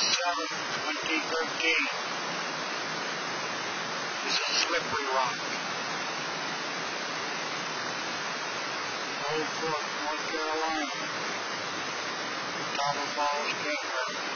7, 2013. This is slippery rock. Old Fort, North Carolina. Top of Falls Campground.